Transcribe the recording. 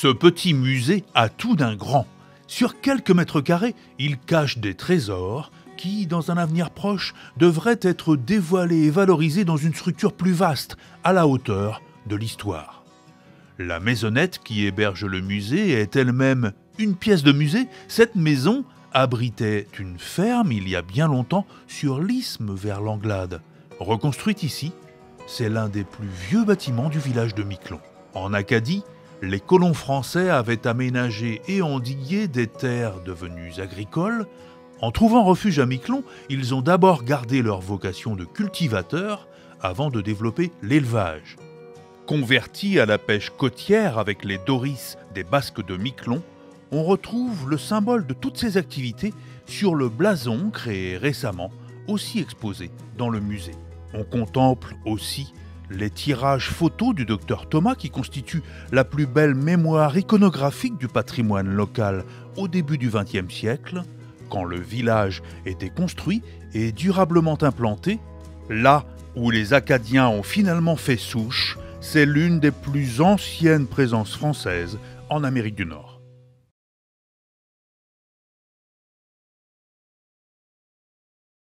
Ce petit musée a tout d'un grand. Sur quelques mètres carrés, il cache des trésors qui, dans un avenir proche, devraient être dévoilés et valorisés dans une structure plus vaste, à la hauteur de l'histoire. La maisonnette qui héberge le musée est elle-même une pièce de musée. Cette maison abritait une ferme il y a bien longtemps sur l'isthme vers l'Anglade. Reconstruite ici, c'est l'un des plus vieux bâtiments du village de Miquelon. En Acadie, les colons français avaient aménagé et endigué des terres devenues agricoles. En trouvant refuge à Miquelon, ils ont d'abord gardé leur vocation de cultivateurs avant de développer l'élevage. Convertis à la pêche côtière avec les Doris des Basques de Miquelon, on retrouve le symbole de toutes ces activités sur le blason créé récemment, aussi exposé dans le musée. On contemple aussi les tirages photos du docteur Thomas qui constituent la plus belle mémoire iconographique du patrimoine local au début du XXe siècle, quand le village était construit et durablement implanté, là où les Acadiens ont finalement fait souche, c'est l'une des plus anciennes présences françaises en Amérique du Nord.